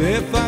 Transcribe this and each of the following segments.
Έφαγα τη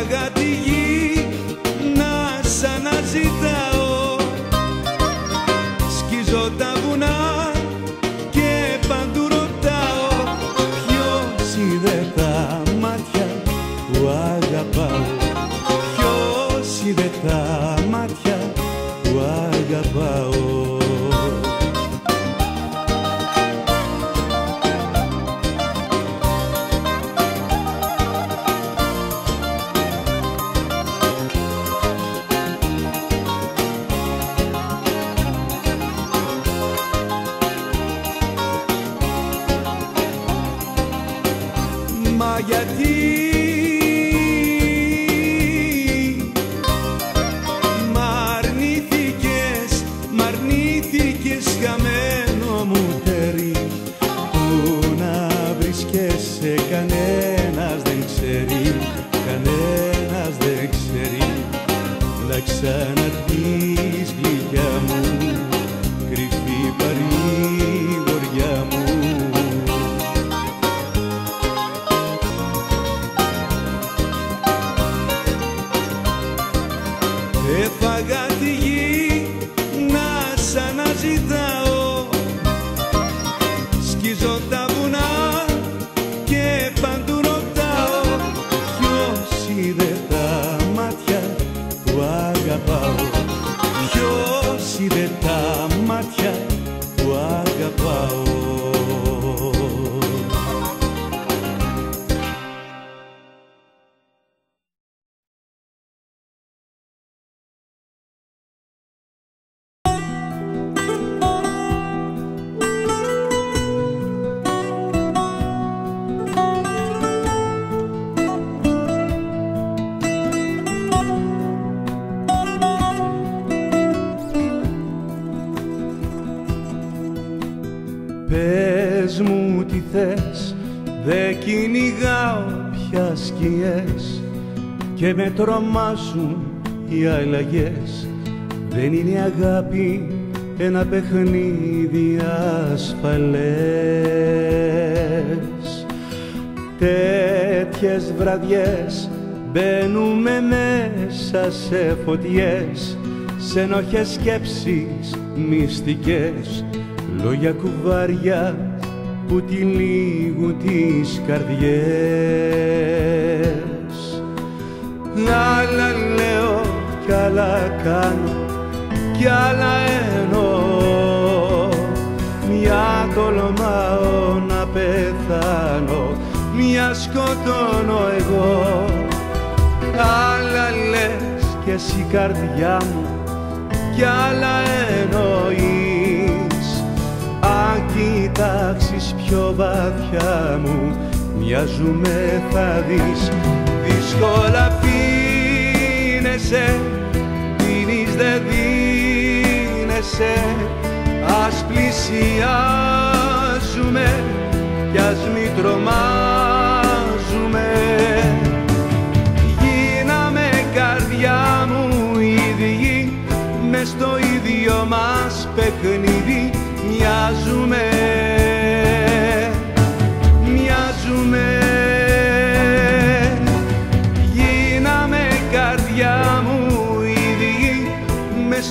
Και με τρομάζουν οι αλλαγές. Δεν είναι η αγάπη ένα παιχνίδι ασφαλές. Τέτοιες βραδιές μπαίνουμε μέσα σε φωτιές σε ενοχές σκέψεις μυστικές. Λόγια κουβάρια που τυλίγουν τις καρδιές Άλλα λέω κι άλλα κάνω κι άλλα εννοώ. Μια τολμάω να πεθάνω μια σκοτώνω εγώ. Άλλα λες κι εσύ καρδιά μου κι άλλα εννοείς. Αν κοιτάξεις πιο βαθιά μου μοιάζουμε θα δεις. Δύσκολα πίνεσαι πίνεις δεν δίνεσαι. Ας πλησιάζουμε κι ας μη τρομάζουμε. Γίναμε καρδιά μου ίδιοι μες στο ίδιο μας παιχνίδι. Μοιάζουμε μοιάζουμε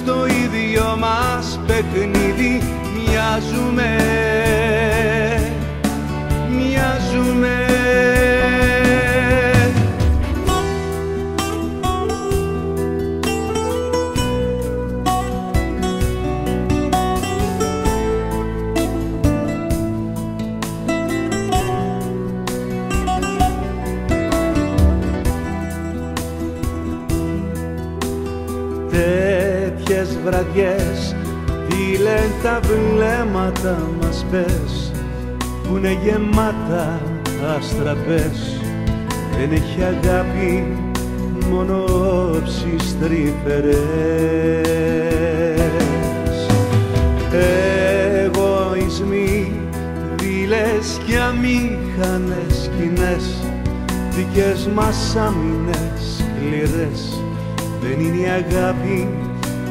στο ίδιο μας παιχνίδι. Μοιάζουμε μοιάζουμε βλέμματα μας πες που είναι γεμάτα αστραπές δεν έχει αγάπη μόνο όψεις τρυφερές. Εγωισμοί δειλές και αμήχανες σκηνές δικές μας άμυνες σκληρές. Δεν είναι η αγάπη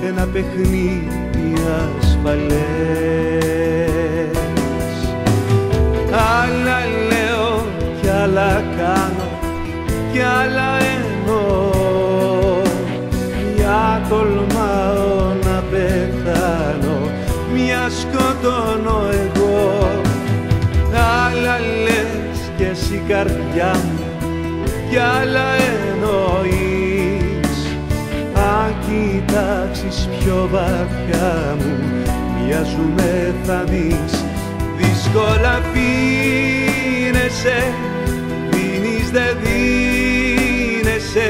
ένα παιχνίδι ασφαλές άλλα κάνω κι άλλα εννοώ. Μια τολμάω να πεθάνω μια σκοτώνω εγώ. Άλλα λες κι εσύ καρδιά μου κι άλλα εννοείς. Αν κοιτάξεις πιο βαθιά μου μοιάζουμε θα δεις. Δύσκολα πίνεσαι πίνεις δεν δίνεσαι.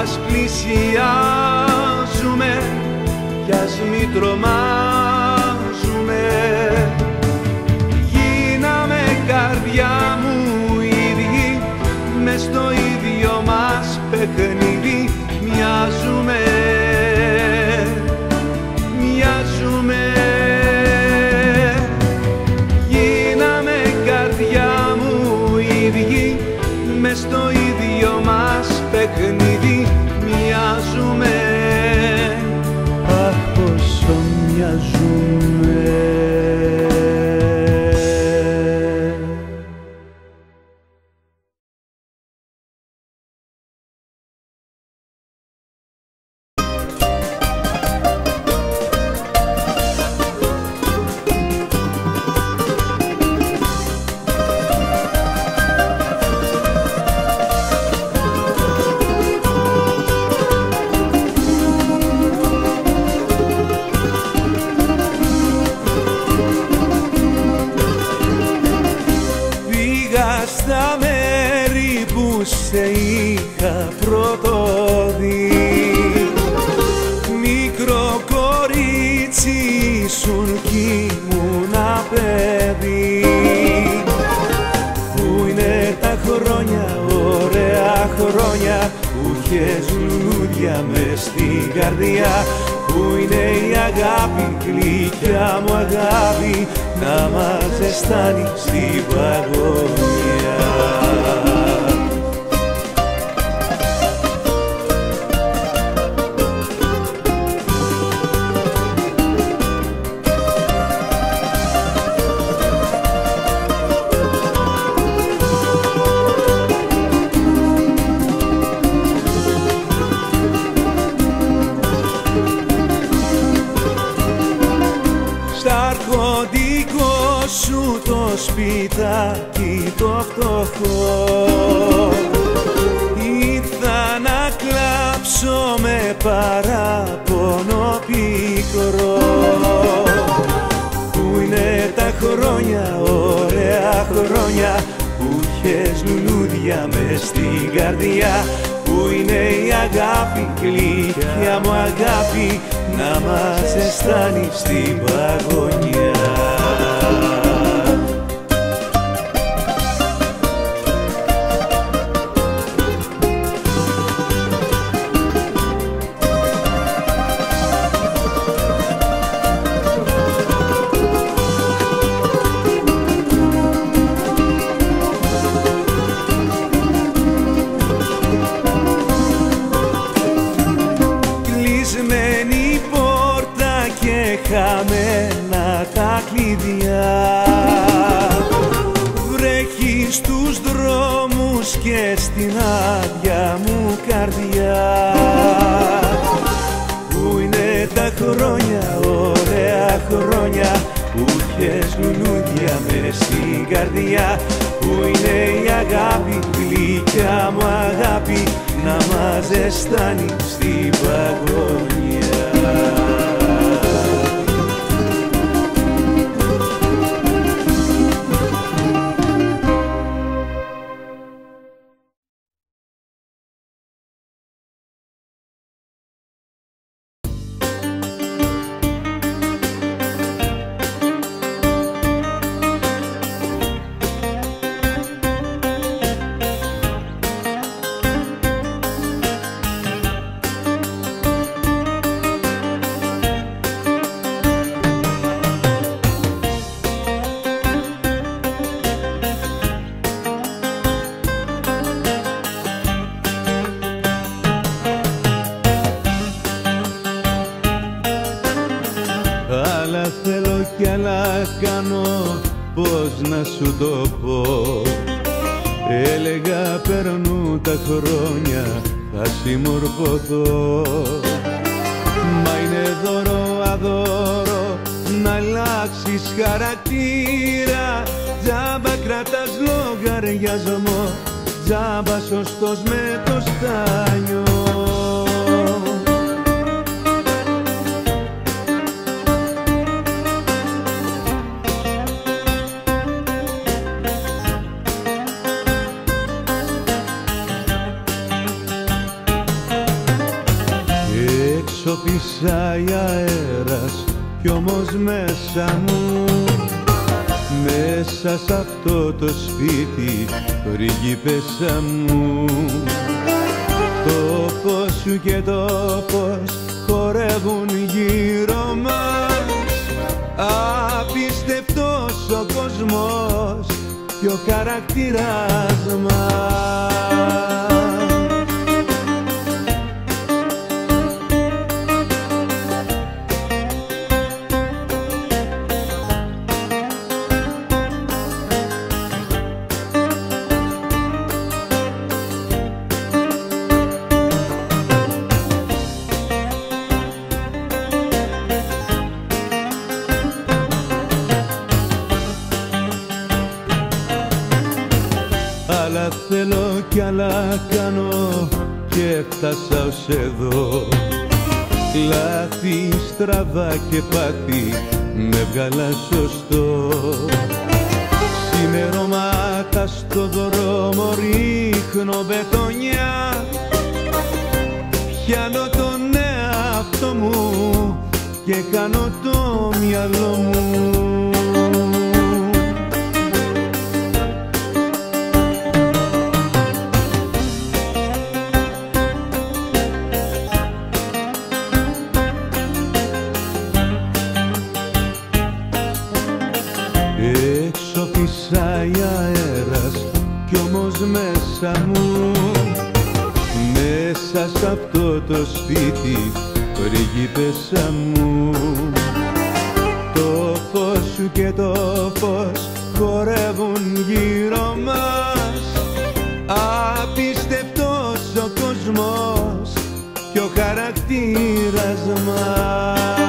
Ας πλησιάζουμε κι ας μη τρομάζουμε. Γίναμε καρδιά μου ίδιοι μες στο ίδιο μας παιχνίδι μοιάζουμε μοιάζουμε παράπονο πικρό Πού είναι τα χρόνια, ωραία χρόνια που είχες λουλούδια μες στην καρδιά Πού είναι η αγάπη, γλυκιά μου αγάπη να μας αισθάνεις στην παγωνιά λουλούδια μες στην καρδιά Πού είναι η αγάπη, γλυκιά μου αγάπη να μας ζεστάνει στην παγωνιά κάνω πώς να σου το πω. Έλεγα περνούν τα χρόνια θα συμμορφωθώ Μα είναι δώρο αδώρο να αλλάξεις χαρακτήρα. Τζάμπα κρατάς λογαριασμό. Τζάμπα σωστός με το στάνιο κι όμως μέσα μου. Μέσα σ' αυτό το σπίτι πριγκίπεσσα μου. Τόπος σου και τόπος χορεύουν γύρω μας. Απίστευτος ο κόσμος και ο χαρακτήρας μας στραβά και πάθη με βγάλα σωστό. Σημερώματα στο δρόμο ρίχνω μπετονιά. Πιάνω τον εαυτό μου και κάνω το μυαλό μου μέσα μου. Μέσα σ' αυτό το σπίτι πριγκίπεσσα μου. Το φως σου και το φως χορεύουν γύρω μας. Απίστευτος ο κόσμος και ο χαρακτήρας μας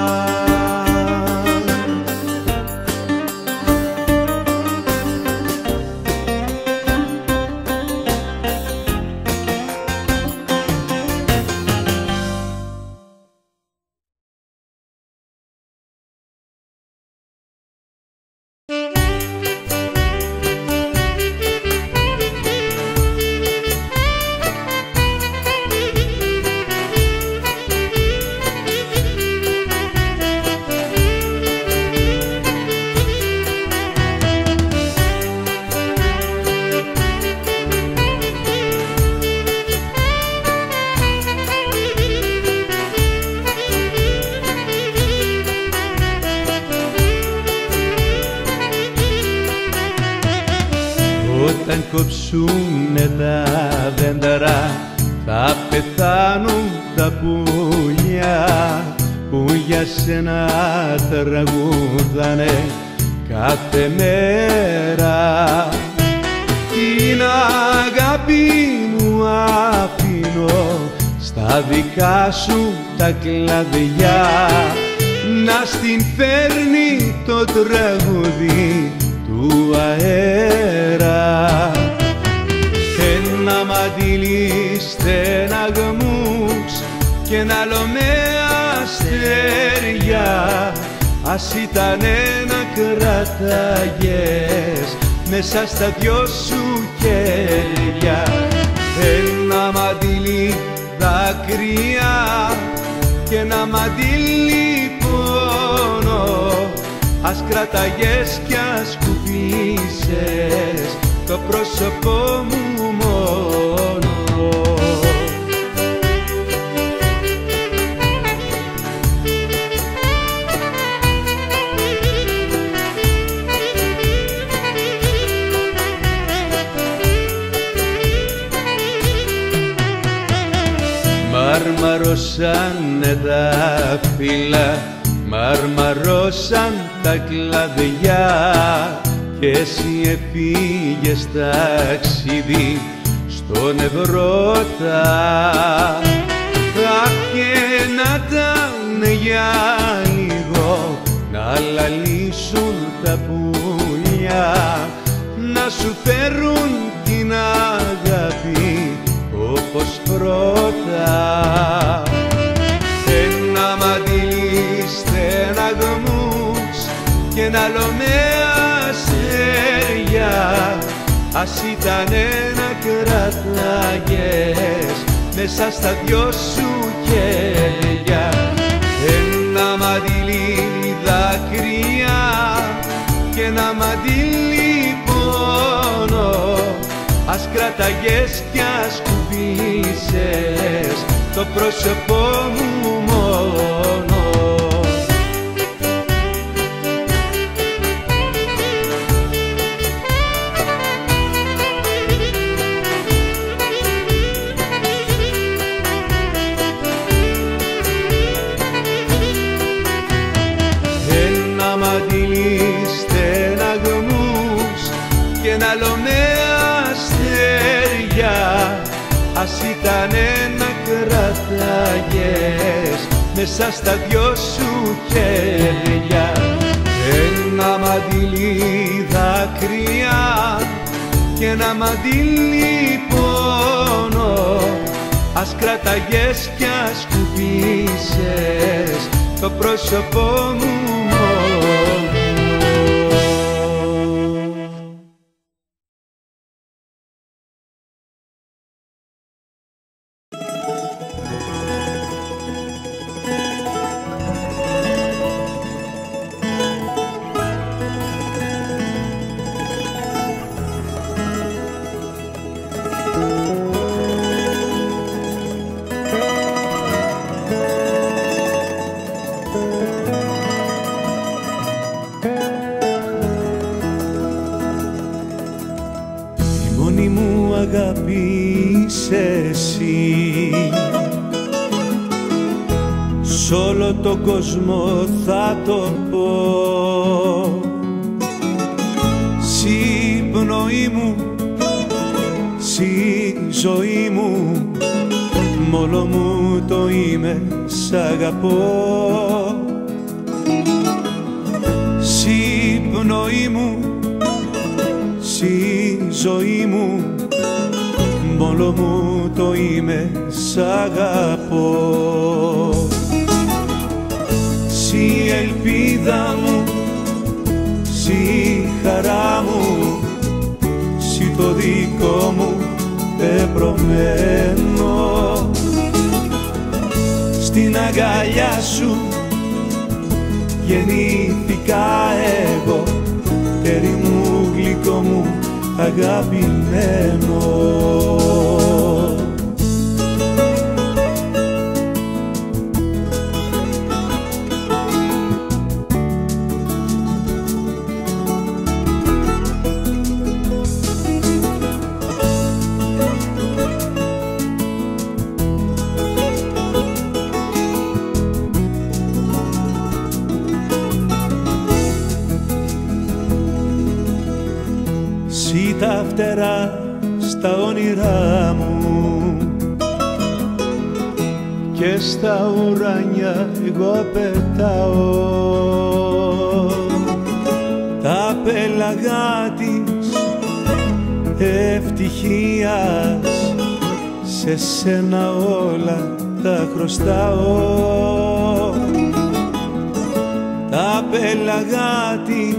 αφήνω στα δικά σου τα κλαδιά. Να στην φέρνει το τραγούδι του αέρα. Ένα μαντήλι στεναγμούς και ένα άλλο με αστέρια. Ας ήταν να κρατάγες μέσα στα δυο σου χέρια. Ένα μαντήλι δάκρυα και ένα μαντήλι πόνο ας κρατάγες κι ας κουπίσες το πρόσωπό μου μόνο Μαρμαρώσανε τα φύλλα Μαρμαρώσαν τα κλαδιά. Και εσύ έφυγες ταξίδι στον Ευρώτα. Αχ και να ήταν για λίγο να λαλήσουν τα πουλιά. Να σου φέρουν την αγάπη όπως πρώτα. Ένα μαντήλι στεναγμούς και ένα άλλο με αστέρια ας ήταν να κρατάγες μέσα στα δυο σου χέρια. Ένα μαντήλι δάκρυα και ένα μαντήλι πόνο. Ας κράταγες κι ας κουμπίσες το πρόσωπό μου μέσα στα δυο σου χέρια. Ένα μαντήλι δάκρυα και ένα μαντήλι πόνο. Ας κρατάγες κι ας κουπίσες το πρόσωπό μου πνοή μου, συ ζωή μου. Μόνο μου το είμαι, σ' αγαπώ. Συ ελπίδα μου, συ χαρά μου Συ το δικό μου πεπρωμένο. Στην αγκαλιά σου γεννήθηκα εγώ Τέρι μου γλυκό μου αγαπημένο όνειρά μου. Και στα ουρανιά εγώ πετάω. Τα πέλαγά της ευτυχίας σε σένα όλα τα χρωστάω. Τα πέλαγά της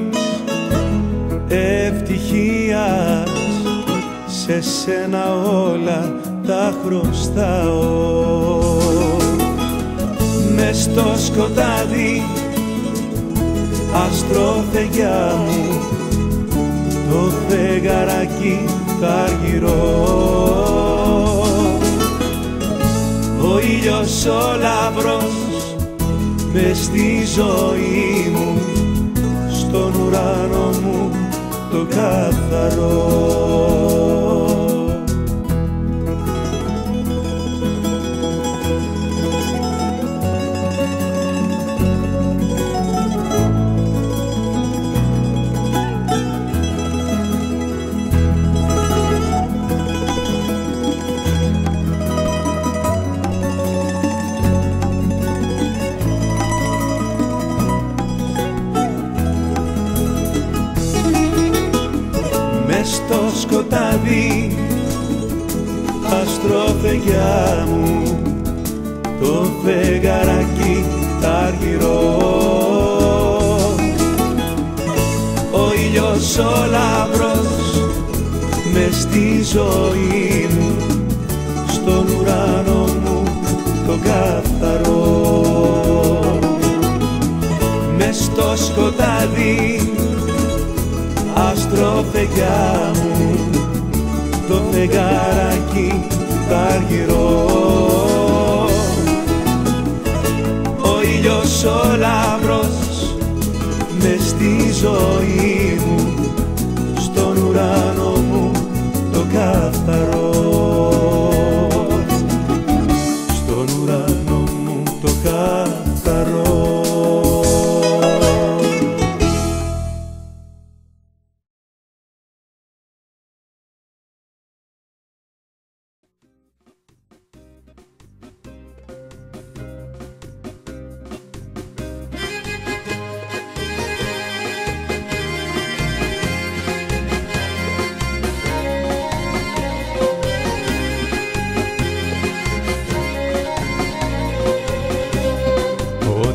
ευτυχίας σε σένα όλα τα χρωστάω. Μες στο σκοτάδι αστροφεγιά μου το φεγγαράκι αργυρό ο ήλιος ο λαμπρός μες στη ζωή μου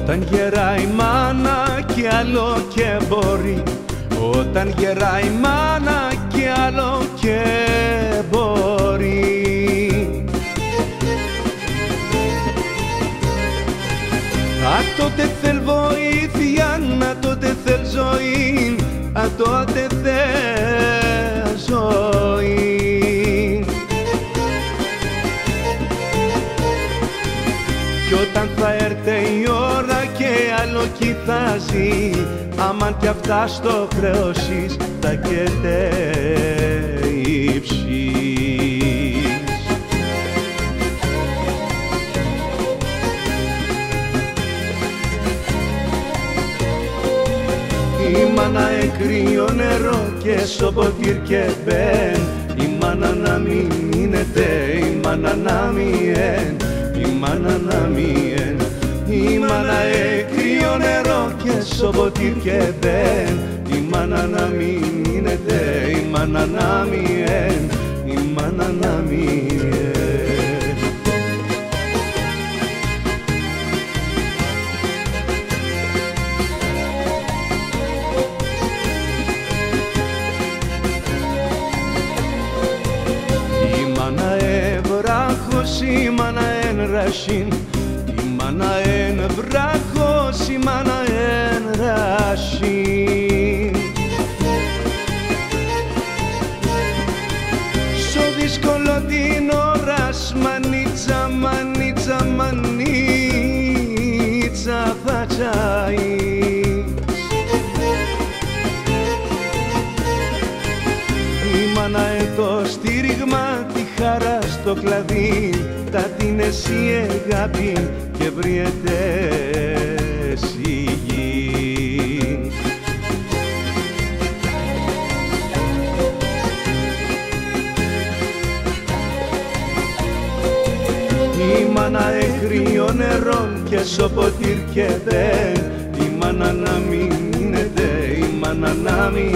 Όταν γεράει η μάνα κι άλλο και μπορεί. Όταν γεράει η μάνα κι άλλο και μπορεί. Α τότε θέλ βοήθεια, να τότε θέλ ζωή. Α τότε θέλ ζωή. Κι όταν θα έρθει η ώρα και άλλο κοιτάζει. Άμα κι αυτά στο χρεώσεις τα κετέ Η μάνα εκρύο νερός και σοποτήρ και μπεν. Η μάνα να μην είναι η μάνα να μην η μάνα να μην η μάνα εκρύο νερό και σοποτήρ και μπεν η μάνα να μην μείνετε, η μάνα να μην η μάνα να μην η μάνα εν ρασίν στο κλαδί τα την εσύ αγάπη και βριέται γη. Η μάνα εκρύο νερό και σοποτήρ και δεν η μάνα να μην μείνεται, η μάνα να μην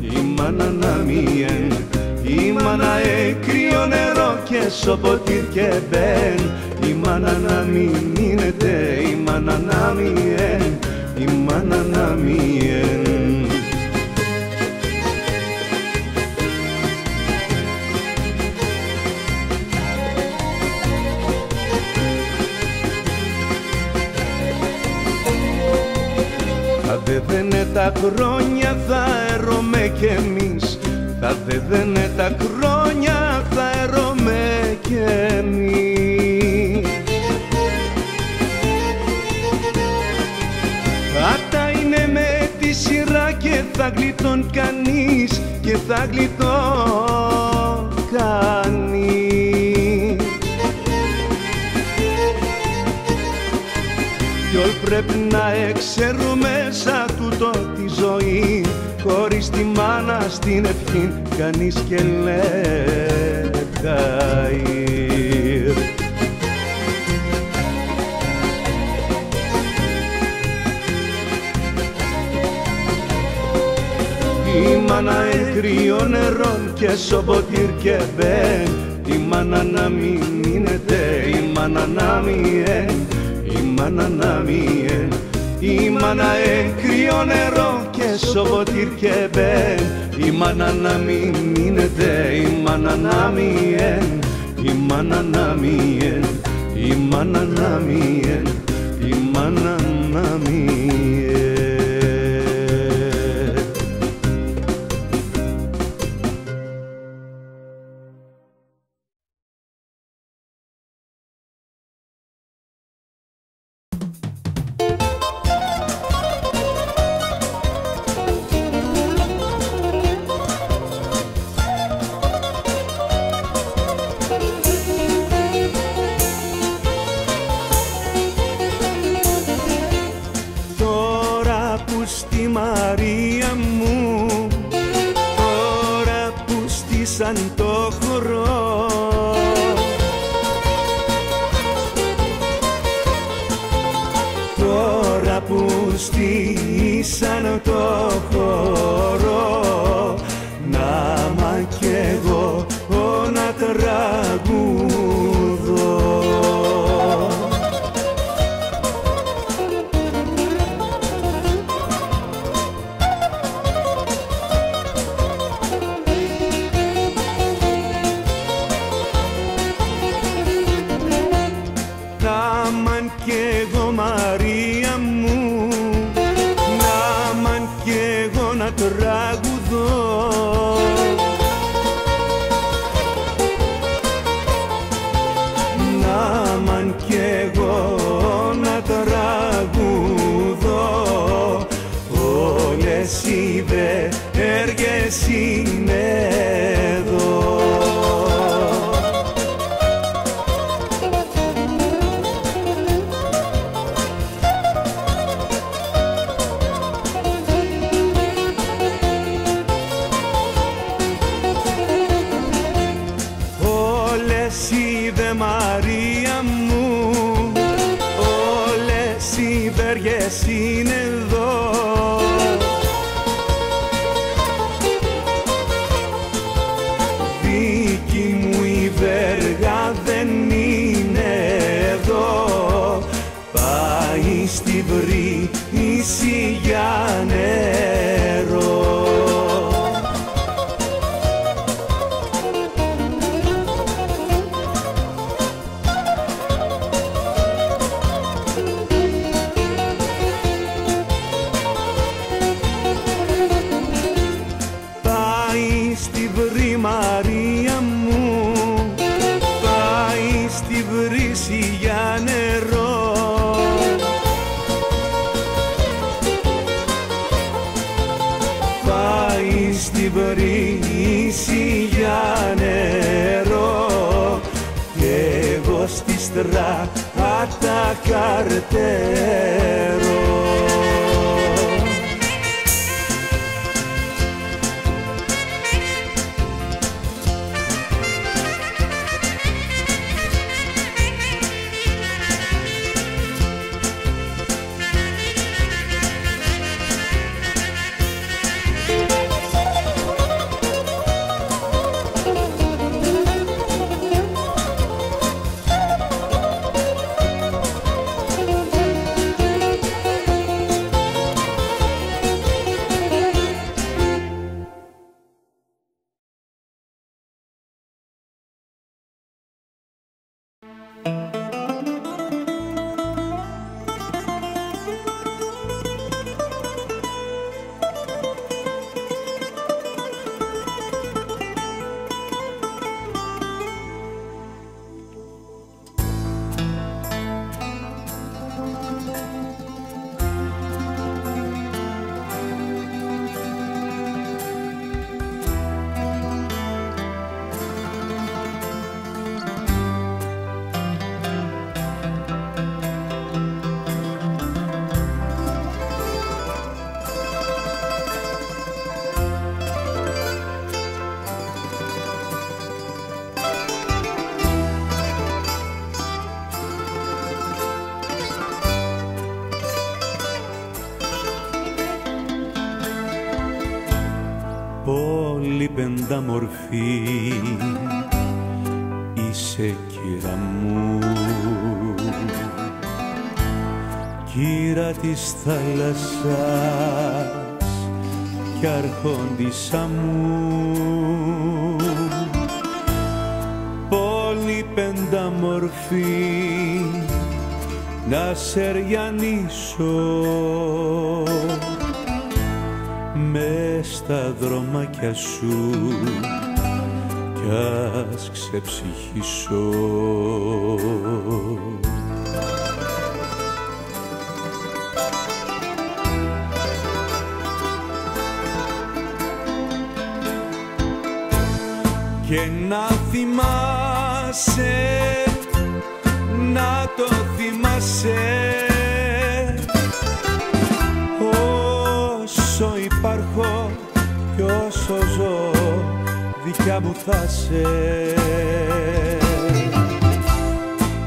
η μάνα να μην η μάνα εκρύο νερό και σοποτήρ και μπεν Η μάνα να μην μείνεται, η μάνα να μην η μάνα να μην Θα δεδένε τα χρόνια θα έρωμε κι εμείς θα δεδένε τα χρόνια θα έρωμε κι εμείς. Θα είναι με τη σειρά και θα γλιτών κανείς και θα γλιτών κανείς. Κι όλοι πρέπει να εξέρουμε σαν τούτο τη ζωή χωρίς τη μάνα στην ευχή κανείς και λέει Η μάνα εκρύο νερό και σοποτήρ και μπεν η μάνα να μην μείνεται, η μάνα να μην η μάνα να μην η μάνα κρύο νερό και σοβοτήρ και μπεν. Η μάνα να μην μείνεται, η μάνα να μην Η μάνα να μην, η μάνα να μην Η μάνα να μην εσύ δε. μ' Πόλη πενταμορφή είσαι κύρα μου. Κύρα της θάλασσας κι αρχόντισσα μου. Πόλη πενταμορφή να σεριανίσω με στα δρομάκια σου κι ας ξεψυχήσω δικιά μου θα σε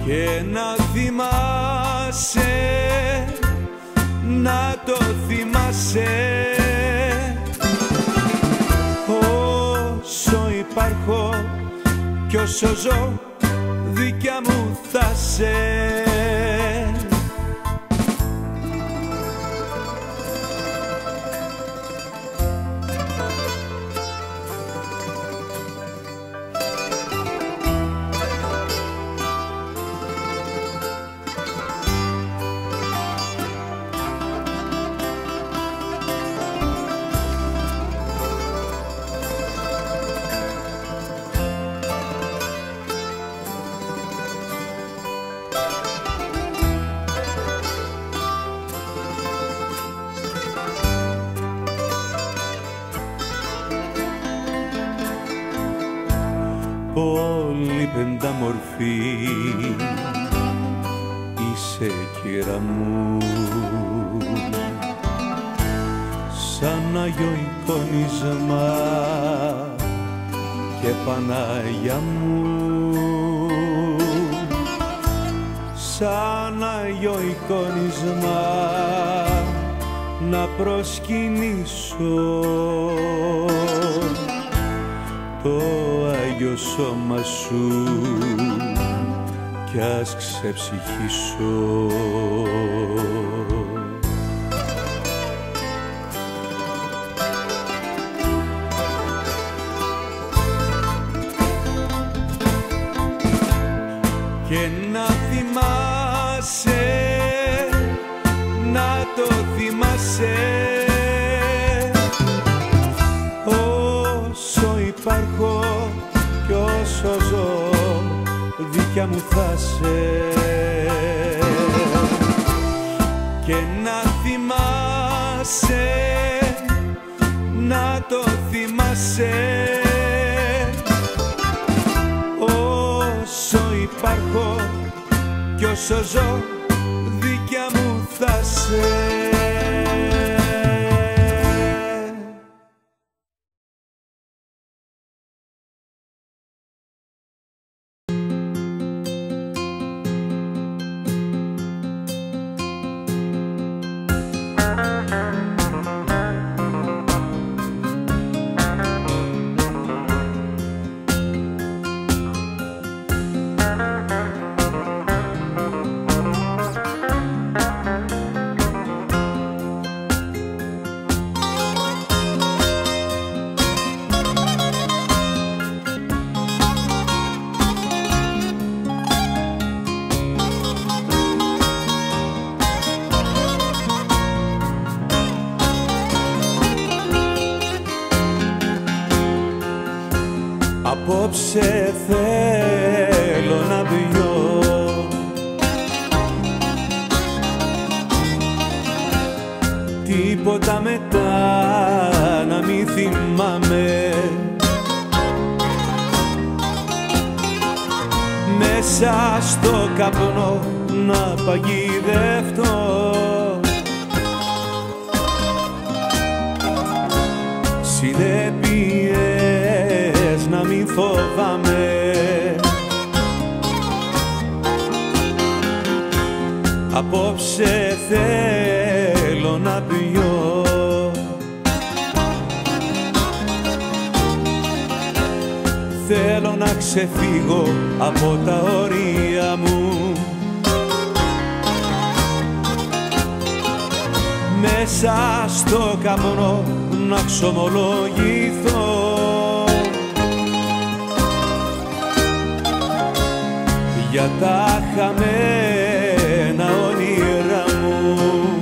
και να θυμάσαι να το θυμάσαι. Όσο υπάρχω κι όσο ζω δικιά μου θα σε εικόνισμα να προσκυνήσω. Το Άγιο Σώμα Σου κι ας ξεψυχήσω υπάρχω. Κι όσο ζω δίκια μου θα σε Μέσα στο καμνό να ξομολογηθώ. Για τα χαμένα όνειρα μου.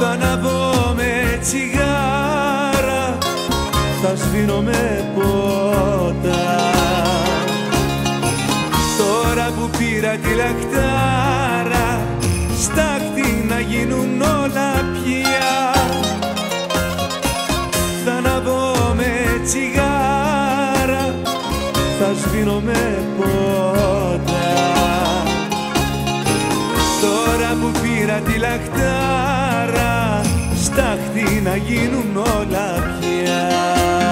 Θα αναβώ με τσιγάρα θα σβήνω με ποτά Τώρα που πήρα τη λακτάρα στάχτη να γίνουν όλα πια. Θα αναβώ με τσιγάρα θα σβήνω με ποτά Τώρα που πήρα τη λαχτάρα στάχτη να γίνουν όλα πια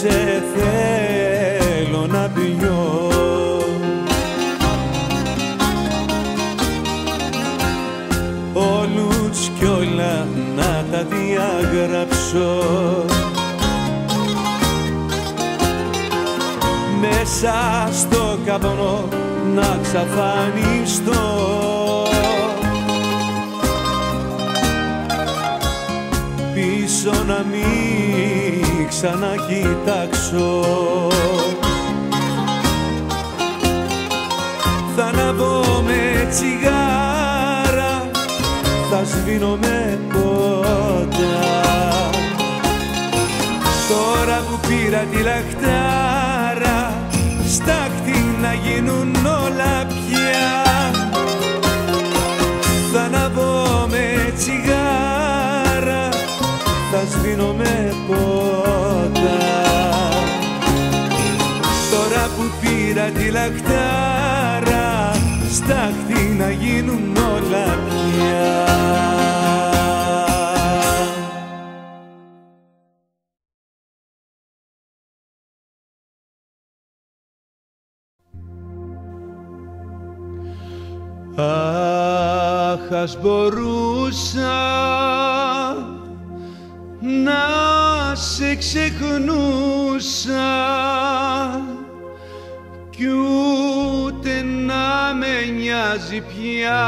Απόψε θέλω να πιω Όλους κι όλα να τα διαγράψω. Μέσα στο καπνό να ξαφανιστώ. Πίσω να μην ξανακοιτάξω. Θα αναβώ με τσιγάρα, θα σβήνω με ποτά Τώρα που πήρα τη λαχτάρα, στάχτη να γίνουν όλα πια. Θα αναβώ με τσιγάρα, θα σβήνω με φυλακτάρα στάχτη να γίνουν όλα πια. Αχ, ας μπορούσα να σε ξεχνούσα κι ούτε να με νοιάζει πια.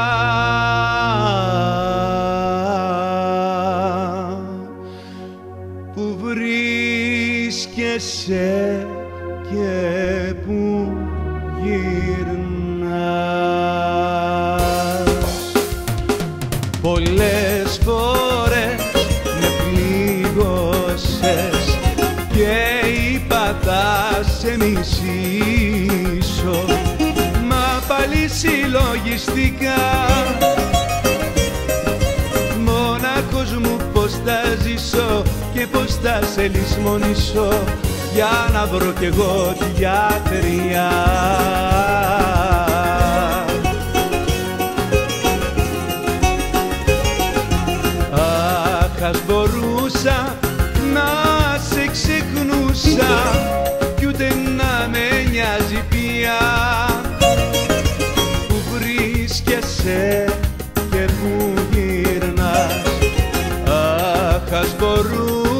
Που βρίσκεσαι και πως θα σε λησμονήσω για να βρω κι εγώ τη γιατριά Αχ, ας μπορούσα να σε ξεχνούσα κι ούτε να με νοιάζει πια. Που βρίσκεσαι και που γυρνάς. Αχ, ας μπορούσα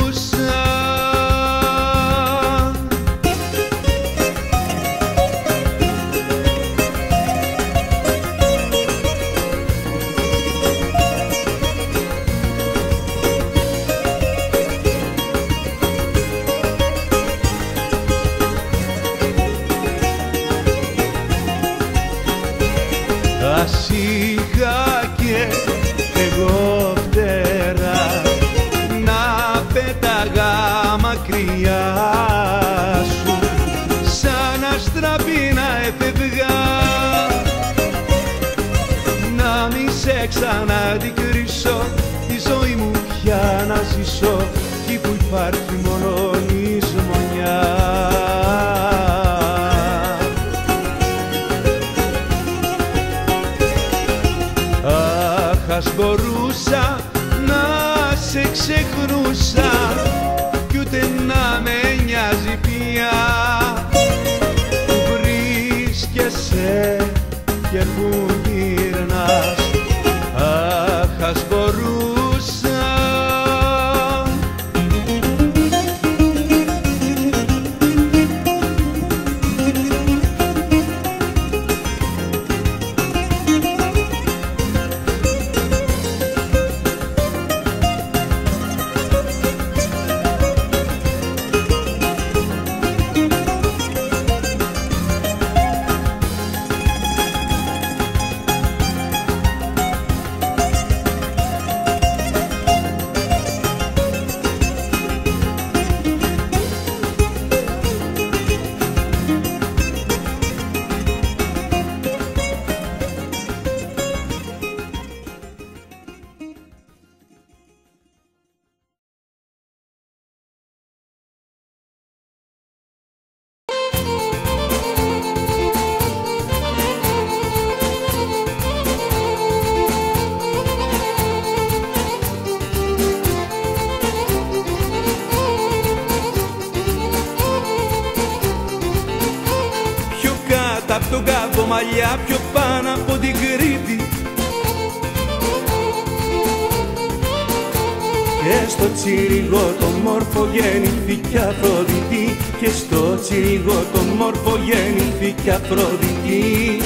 τσιριγό το μόρφο γεννηθήκε Αφροδίτη Και στο τσιριγό το μόρφο γεννηθήκε Αφροδίτη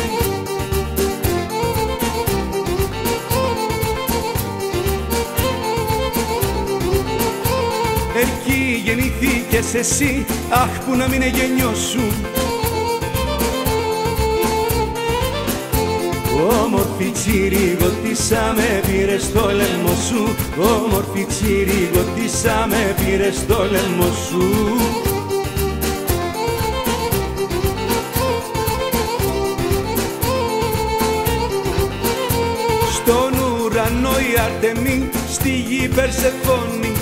Εκεί γεννηθήκες εσύ, αχ που να μην είναι Όμορφη τσιριγωτήσα με πήρε στο λαιμό σου. Όμορφη τσιριγωτήσα με πήρε στο λαιμό σου. Στον ουρανό η Αρτεμή, στη γη Περσεφόνη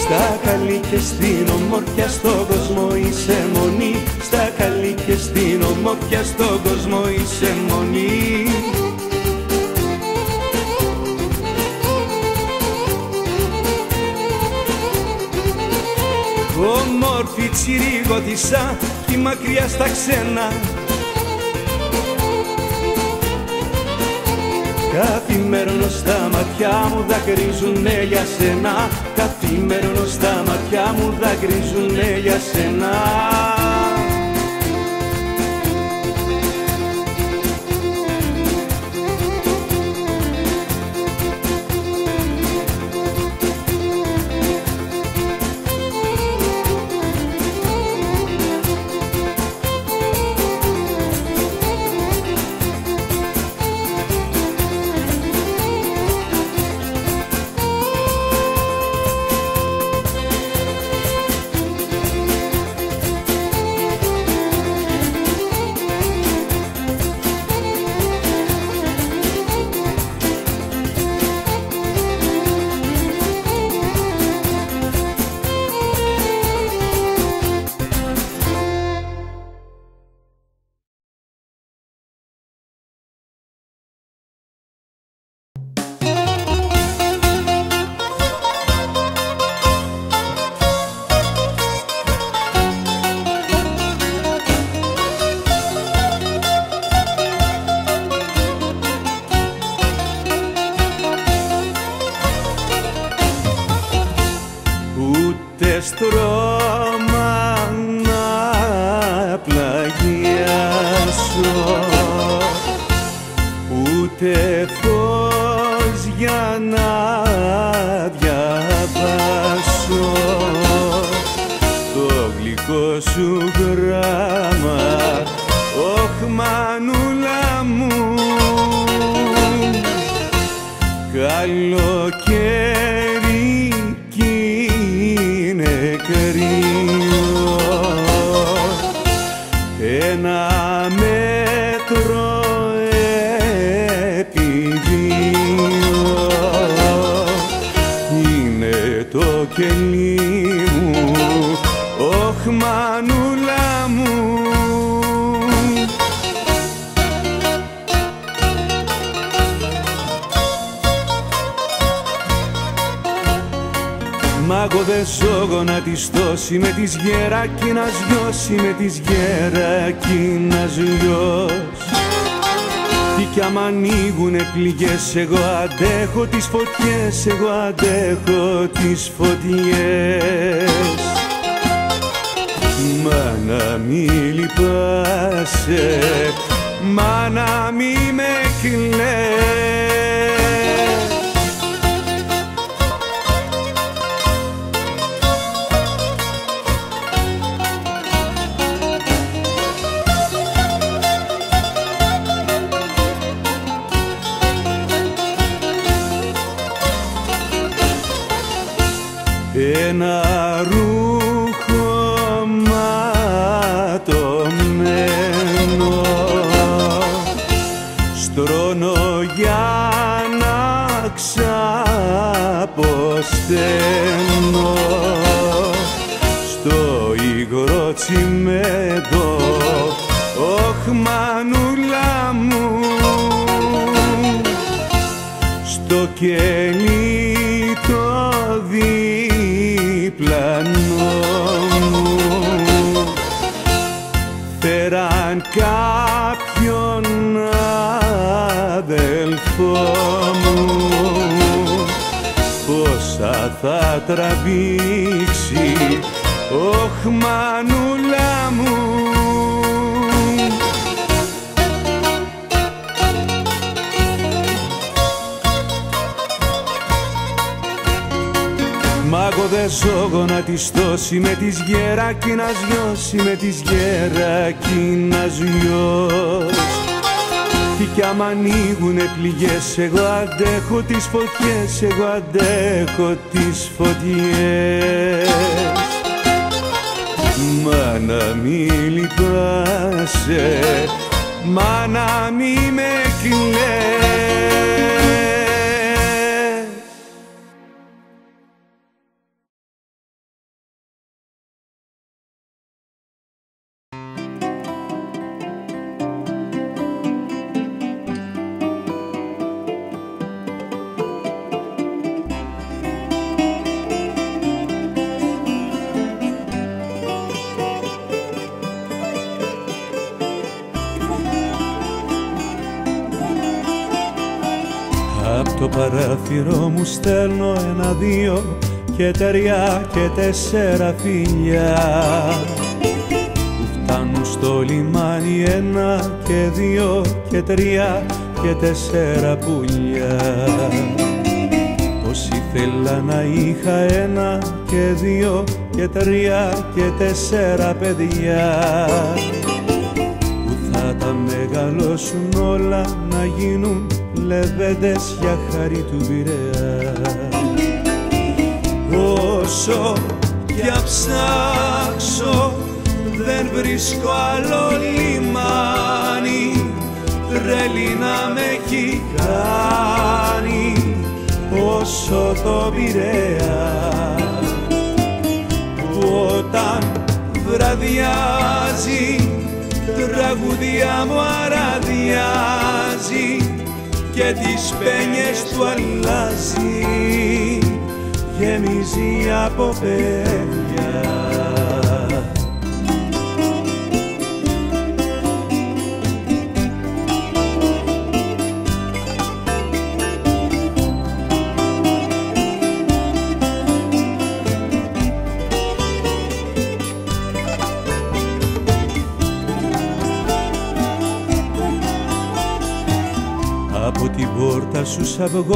Στα καλή και στην ομορφιά στον κόσμο είσαι μονή. Στα καλή και στην ομορφιά στον κόσμο είσαι μονή. Όμορφη τσιρίγωτισσα κι μακριά στα ξένα Καθημερινό στα μάτια μου δακρύζουνε για σένα. Καθημερινό στα μάτια μου δακρύζουνε για σένα Μάγο δε σόγω να τη στώσει με της γεράκι να σιώσει με της γεράκι να ζιώσει Τι κι άμα ανοίγουνε πληγές εγώ αντέχω τις φωτιές εγώ αντέχω τις φωτιές. Μα να μη λυπάσαι, μα να μη με κλαις μανούλα μου. Στο κελί το διπλανό μου. Φέραν κάποιον αδελφό μου. Πόσα θα τραβήξει όχ μανούλα μου δε σόγω να της στώσει με της γεράκι να σιώσει με της γεράκι να σιώσει Τι κι άμα ανοίγουνε πληγές εγώ αντέχω τις φωτιές εγώ αντέχω τις φωτιές. Μα να μη λυπάσαι, μα να μη με κλαις μου στέλνω ένα-δύο και τρία και τέσσερα φιλιά. Που φτάνουν στο λιμάνι ένα και δύο και τρία και τέσσερα πουλιά. Πως ήθελα να είχα ένα και δύο και τρία και τέσσερα παιδιά. Που θα τα μεγαλώσουν όλα να γίνουν λεβέντες για χάρη του Πειραιά. Όσο πια ψάξω δεν βρίσκω άλλο λιμάνι. Τρέλη να με έχει κάνει όσο το Πειραιά. Που όταν βραδιάζει τραγουδία μου αραδιάζει και τις πένιες του αλλάζει. Γεμίζει από παιδιά πόρτα σου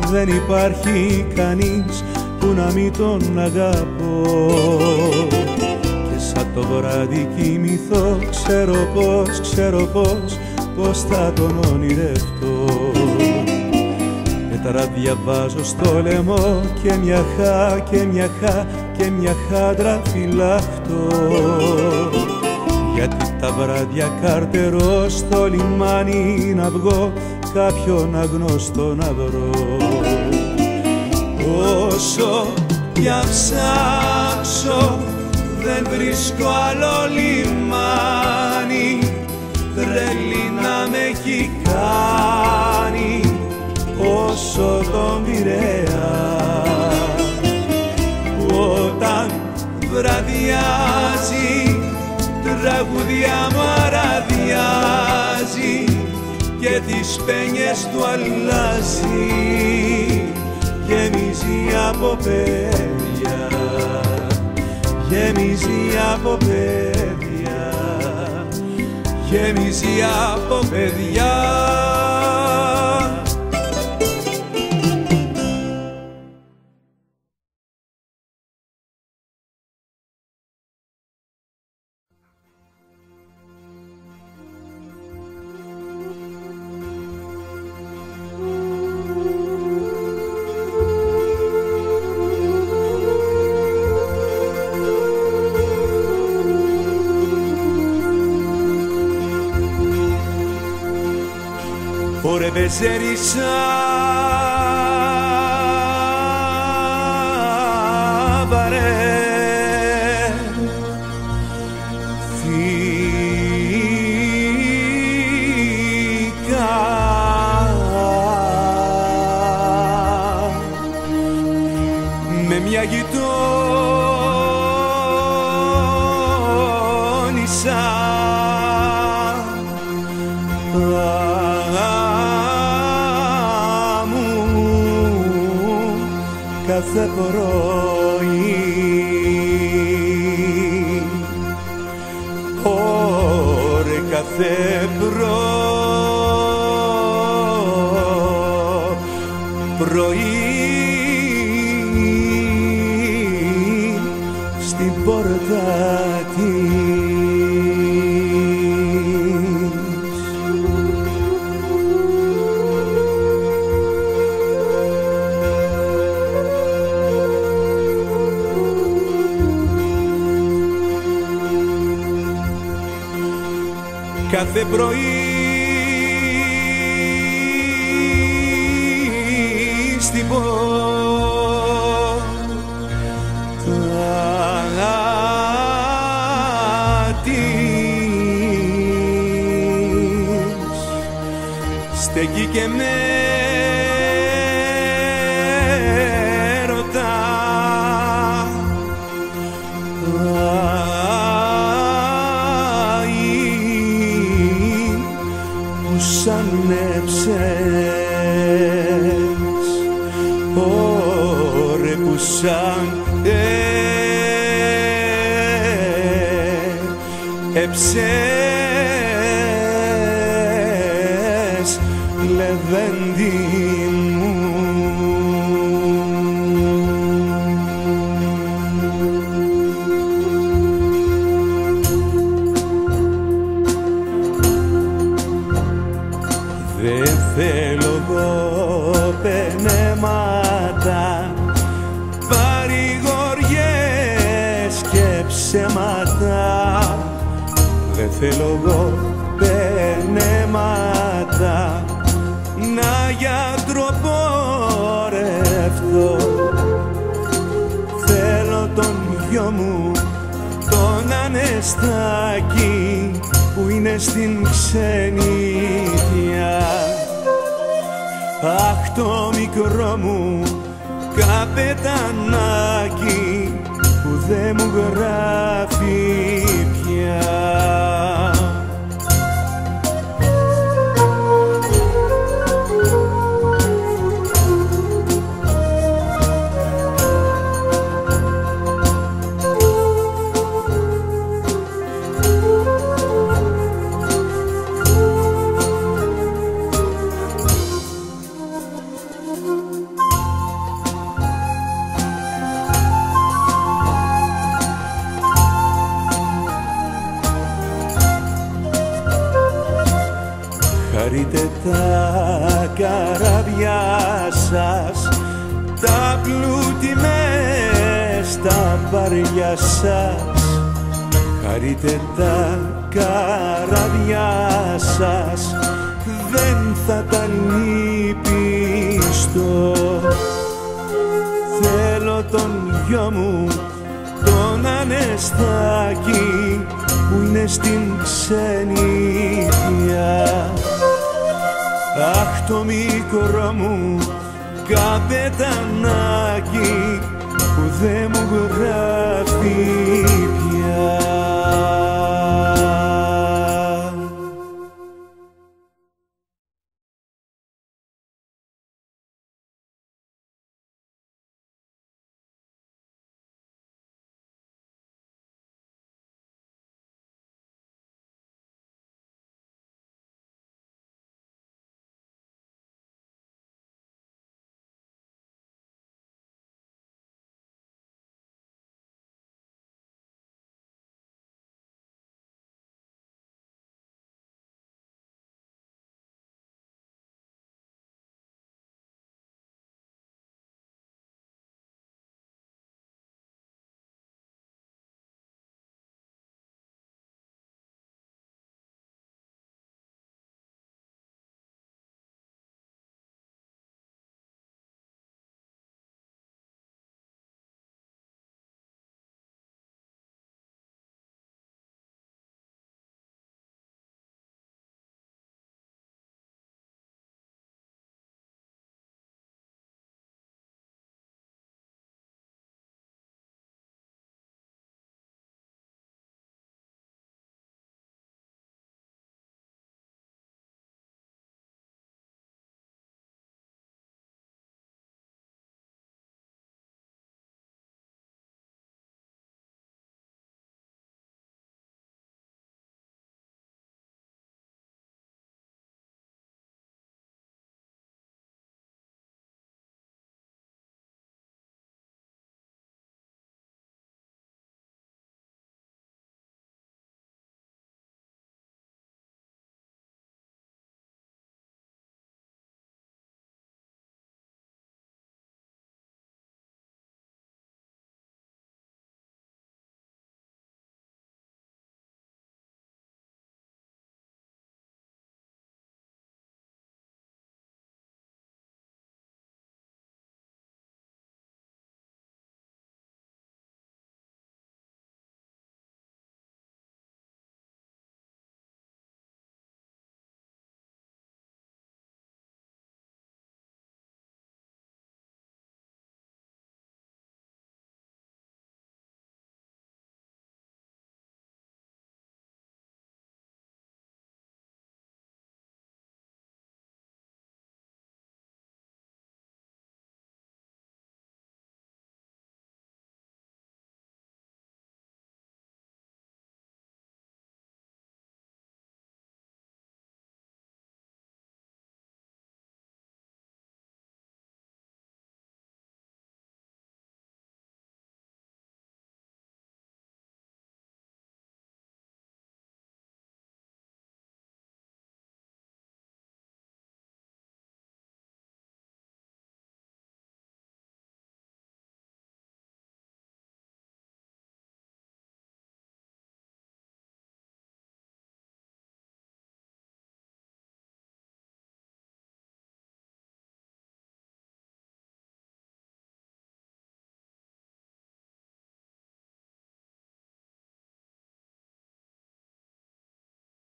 σ' δεν υπάρχει κανείς που να μην τον αγαπώ. Και σαν το βράδυ κοιμηθώ ξέρω πως, ξέρω πως, πως θα τον ονειρευτώ. Πέτρα διαβάζω στο λαιμό και μια χά και μια χά και μια χάντρα φυλαχτώ γιατί τα βράδια καρτερώ στο λιμάνι να βγω κάποιον αγνώστο να βρω. Όσο πια ψάξω δεν βρίσκω άλλο λιμάνι. Τρέλη να με έχει κάνει όσο τον Πειραιά όταν βραδιάζει τραγουδιά μου αραδιάζει και τις πένιες του αλλάζει. Γεμίζει από παιδιά γεμίζει από παιδιά γεμίζει από παιδιά Ωρε μπεζέρισα κάθε πρωί. Ωρε κάθε κάθε πρωί Ωρε που σαν ε, θέλω εγώ πενέματα. Να γιατροπορευτώ Θέλω τον γιο μου τον Ανεστάκη που είναι στην ξενιτιά. Αχ το μικρό μου καπετανάκι που δεν μου γράφει βαριά σας. Χαρείτε τα καράβια σας. Δεν θα τα λυπηστώ Θέλω τον γιο μου τον Ανεστάκη που είναι στην ξενιτιά. Αχ το μικρό μου καπετανάκι δεν μου γράφει πια.